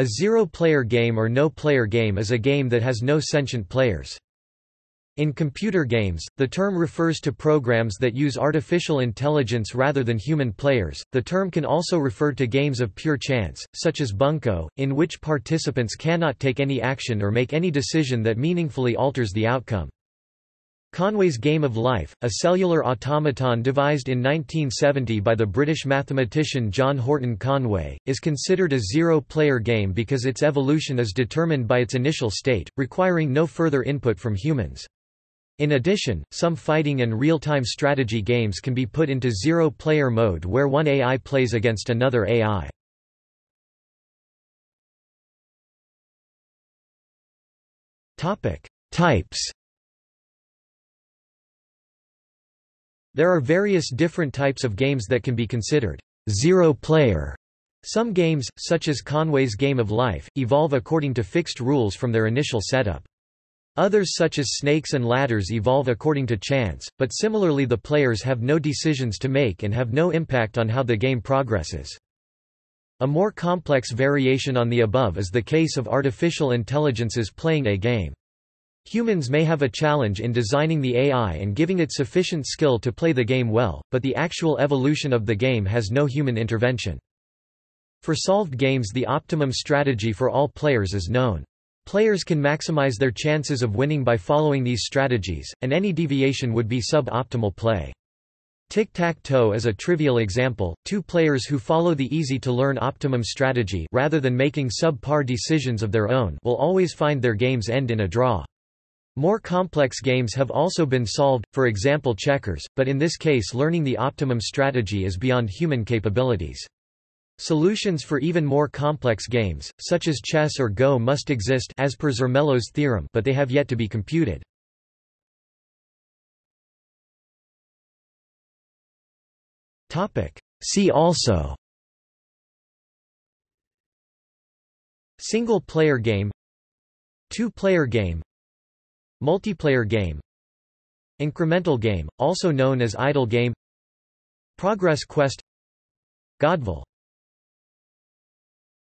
A zero-player game or no-player game is a game that has no sentient players. In computer games, the term refers to programs that use artificial intelligence rather than human players. The term can also refer to games of pure chance, such as Bunco, in which participants cannot take any action or make any decision that meaningfully alters the outcome. Conway's Game of Life, a cellular automaton devised in 1970 by the British mathematician John Horton Conway, is considered a zero-player game because its evolution is determined by its initial state, requiring no further input from humans. In addition, some fighting and real-time strategy games can be put into zero-player mode where one AI plays against another AI. Types There are various different types of games that can be considered zero-player. Some games, such as Conway's Game of Life, evolve according to fixed rules from their initial setup. Others such as Snakes and Ladders evolve according to chance, but similarly the players have no decisions to make and have no impact on how the game progresses. A more complex variation on the above is the case of artificial intelligences playing a game. Humans may have a challenge in designing the AI and giving it sufficient skill to play the game well, but the actual evolution of the game has no human intervention. For solved games the optimum strategy for all players is known. Players can maximize their chances of winning by following these strategies, and any deviation would be sub-optimal play. Tic-tac-toe is a trivial example, two players who follow the easy-to-learn optimum strategy rather than making sub-par decisions of their own will always find their games end in a draw. More complex games have also been solved, for example checkers, but in this case learning the optimum strategy is beyond human capabilities. Solutions for even more complex games, such as chess or Go must exist as per Zermelo's theorem but they have yet to be computed. See also Single-player game Two-player game Multiplayer game Incremental game, also known as idle game Progress Quest Godville